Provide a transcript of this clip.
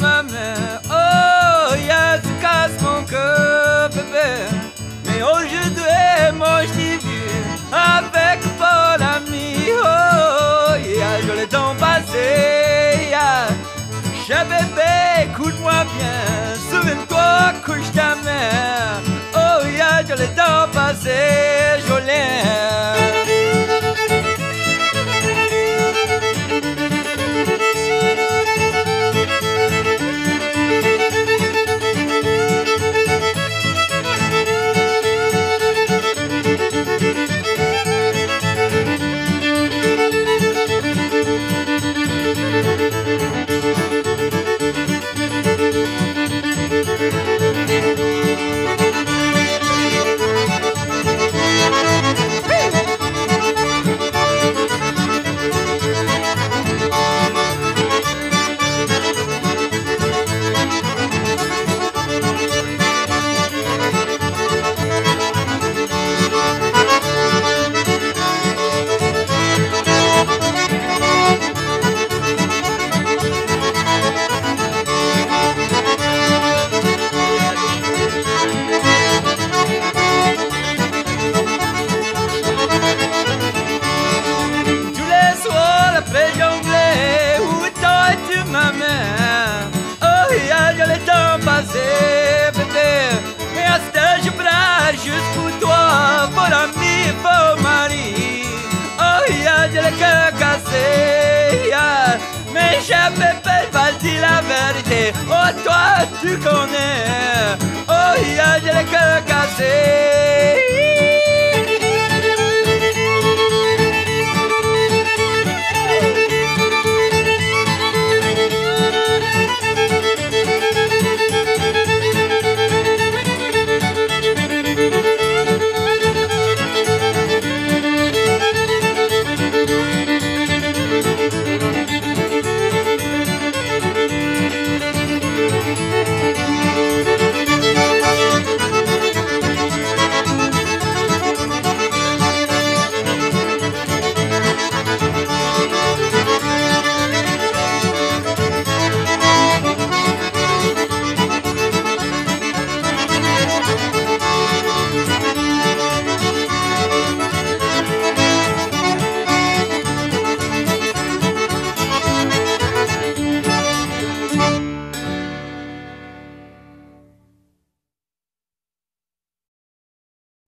ma mère. Oh, y'a tu casses mon cœur, bébé. Mais aujourd'hui, moi je vis avec Paul ami. Oh, y'a je le temps passé, y'a. Cher bébé, écoute-moi bien. Souviens-toi, couche ta mère. Oh, y'a je le temps passé. Oh, yeah, je le temps passé, bébé Et à ce je prends juste pour toi, pour ami, pour mari Oh, yeah, je le cœur cassé, Mais peux pas dire la vérité Oh, toi tu connais Oh, yeah, je le cœur